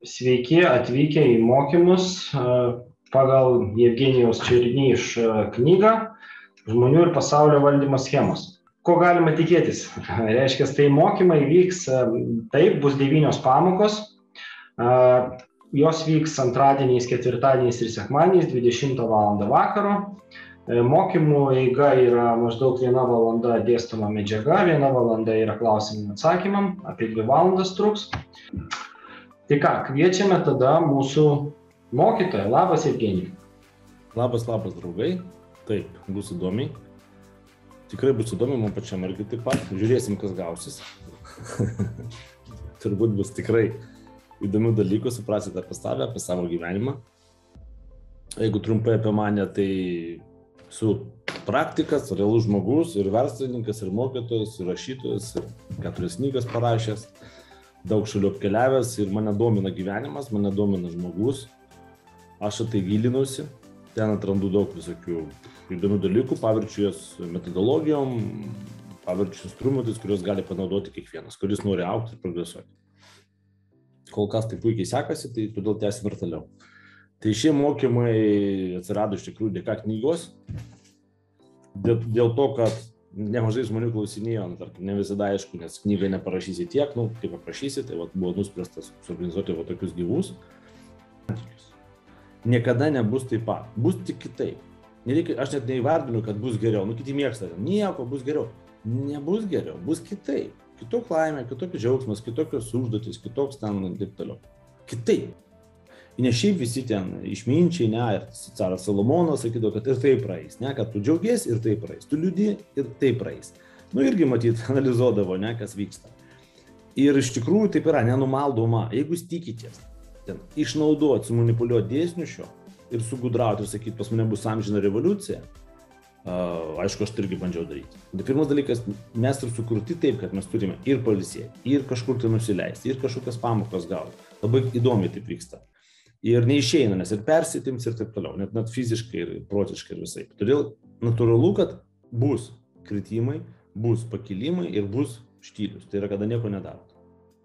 Sveiki atvykę į mokymus e, pagal Jevgenijaus Černyš e, knygą Žmonių ir pasaulio valdymo schemos. Ko galima tikėtis? Reiškia, tai mokymai vyks e, taip, bus devynios pamokos. Jos vyks antradieniais, ketvirtadieniais ir sekmadieniais 20 val. vakaro. Mokymų eiga yra maždaug viena valanda dėstoma medžiaga, viena valanda yra klausimam atsakymam, apie dvi valandas truks. Tai ką, kviečiame tada mūsų mokytoją. Labas, Evgenijai. Labas, labas, draugai. Taip, bus įdomi. Tikrai bus įdomi, man pačiam irgi taip pat. Žiūrėsim, kas gausis. Turbūt bus tikrai įdomių dalykų, suprasite apie save, apie savo gyvenimą. Jeigu trumpai apie mane, tai su praktikas, realus žmogus ir verslininkas, ir mokytojas, ir rašytojas, ir keturias knygas parašęs daug šalių apkeliavęs ir mane domina gyvenimas, mane domina žmogus. Aš tai gilinausi, ten atrandu daug visokių įdomių dalykų, paverčiu jas metodologijom, paverčiu instrumentais, kuriuos gali panaudoti kiekvienas, kuris nori aukti ir progresuoti. Kol kas tai puikiai sekasi, tai todėl tęsim ir toliau. Tai šie mokymai atsirado iš tikrųjų dėka knygos, dėl to, kad nemažai žmonių klausinėjo, nu, tarkim, ne visada aišku, nes knygą neparašysi tiek, nu, kaip paprašysi, tai vat, buvo nuspręstas suorganizuoti va tokius gyvus. Niekada nebus taip pat, bus tik kitaip. Nereikia, aš net neįvardinu, kad bus geriau, nu kiti mėgsta, nieko bus geriau. Nebus geriau, bus kitaip. Kitokia laimė, kitokios džiaugsmas, kitokios užduotis, kitoks ten ir taip toliau. Kitaip. Ne šiaip visi ten išminčiai, ne, ir caras Salomonas sakydavo, kad ir tai praeis, ne, kad tu džiaugies ir tai praeis, tu liūdi ir tai praeis. Nu irgi matyt, analizuodavo, ne, kas vyksta. Ir iš tikrųjų taip yra, nenumaldoma, jeigu jūs tikitės, ten išnaudoti, sumanipuliuoti dėsnių šio ir sugudrauti ir sakyti, pas mane bus amžina revoliucija, Uh, aišku, aš tai irgi bandžiau daryti. Bet pirmas dalykas, mes ir sukurti taip, kad mes turime ir palisėti, ir kažkur tai nusileisti, ir kažkokias pamokas gauti. Labai įdomiai taip vyksta ir neišeina, nes ir persitims ir taip toliau, net, net fiziškai ir protiškai ir visai. Todėl natūralu, kad bus kritimai, bus pakilimai ir bus štylius. Tai yra, kada nieko nedarot.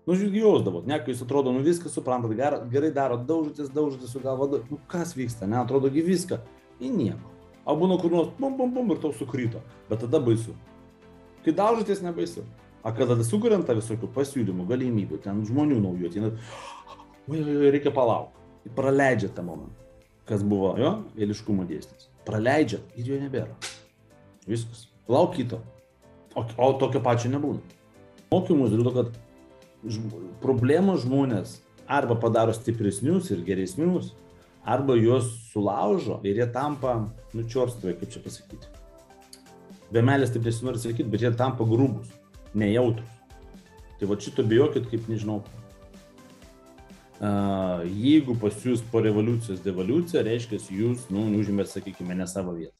Nu, žiūrėk, jausdavot, ne, kai jūs atrodo, nu viską suprantat, gerai, gerai darot, daužytis, daužytis su galva, nu kas vyksta, ne, atrodo, gi viską, į nieko. O būna kur nors, bum, bum, bum, ir tau sukrito, bet tada baisu. Kai daužytis, nebaisu. O kada sukuriant tą visokių pasiūlymų, galimybių, ten žmonių naujų ateina, reikia palaukti praleidžia tą momentą, kas buvo jo eiliškumo dėsnis. Praleidžia ir jo nebėra. Viskas. Lauk kito. O, o tokio pačio nebūna. Mokymus dėl to, kad žm problemų žmonės arba padaro stipresnius ir geresnius, arba juos sulaužo ir jie tampa, nučiorstuvai, kaip čia pasakyti. Be meilės taip nesinori sakyti, bet jie tampa grubus, nejautrus. Tai va šito bijokit, kaip nežinau, jeigu pas jūs po revoliucijos devoliucija, reiškia, jūs, nu, užimėt, sakykime, ne savo vietą.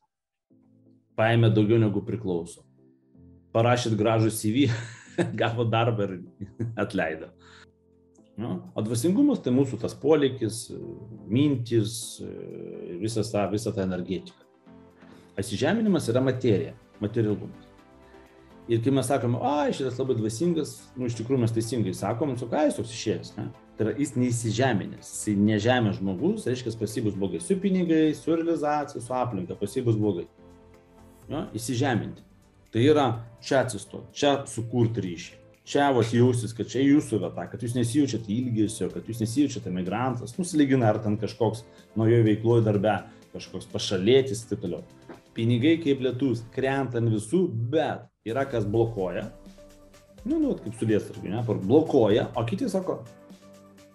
Paėmė daugiau negu priklauso. Parašyt gražų CV, gavo darbą ir atleido. Nu, o dvasingumas tai mūsų tas polikis, mintis, visa ta, visa ta energetika. Asižeminimas yra materija, materialumas. Ir kai mes sakome, ai, šitas labai dvasingas, nu, iš tikrųjų mes teisingai sakom, su ką jis toks išėjęs, ne? Tai yra jis neįsižeminęs, jis ne žemės žmogus, reiškia, pas jį bus blogai su pinigais, su realizacija, su aplinka, pas jį bus blogai. Jo, įsižeminti. Tai yra čia atsistoti, čia sukurti ryšį. Čia vos jausis, kad čia jūsų vieta, kad jūs nesijaučiate ilgesio, kad jūs nesijaučiate migrantas, nusiligina ar ten kažkoks naujoje veikloje darbe, kažkoks pašalėtis ir taip toliau. Pinigai kaip lietus krenta ant visų, bet yra kas blokuoja. Nu, nu, kaip sudės, ne, blokuoja, o kiti sako,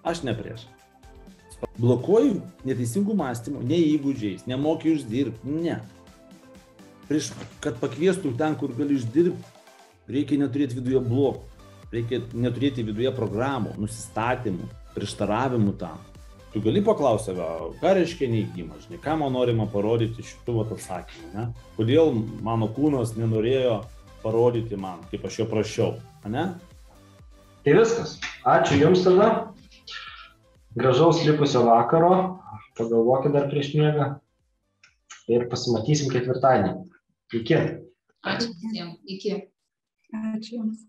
Aš ne prieš. Blokuoju neteisingų mąstymų, ne įgūdžiais, nemoki uždirbti, ne. Prieš, kad pakviestų ten, kur gali uždirbti, reikia neturėti viduje blokų, reikia neturėti viduje programų, nusistatymų, prieštaravimų tam. Tu gali paklausyti save, ką reiškia neįgymas, žinai, ką man norima parodyti šitų atsakymų, ne? Kodėl mano kūnas nenorėjo parodyti man, kaip aš jo prašiau, ne? Tai viskas. Ačiū Jums tada. Gražaus likusio vakaro, pagalvokit dar prieš miegą ir pasimatysim ketvirtadienį. Iki. Ačiū visiems. Iki. Ačiū Jums.